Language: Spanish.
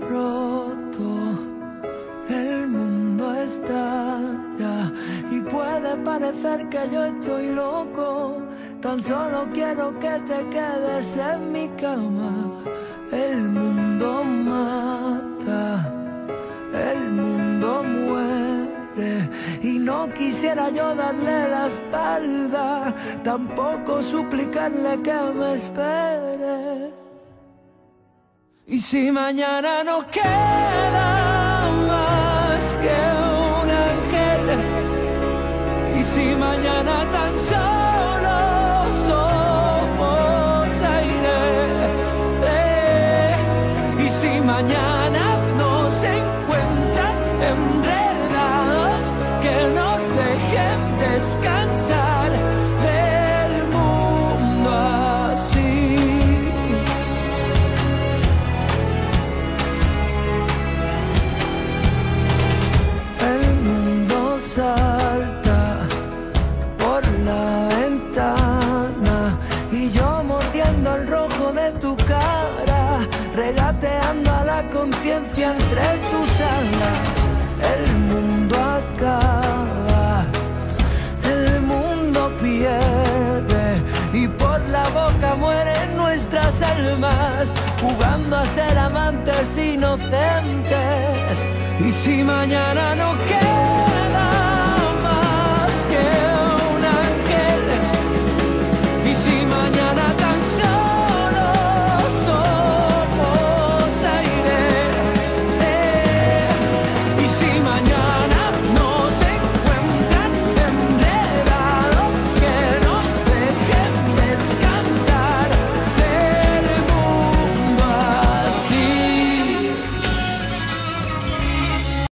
roto, el mundo estalla y puede parecer que yo estoy loco. Tan solo quiero que te quedes en mi cama. El mundo mata, el mundo muere y no quisiera yo darle la espalda, tampoco suplicarle que me espere. Y si mañana no queda más que un ángel, y si mañana tan solo somos aire, y si mañana nos encuentran enredados, que nos dejen descansar conciencia entre tus alas. El mundo acaba, el mundo pierde y por la boca mueren nuestras almas, jugando a ser amantes inocentes. Y si mañana no queda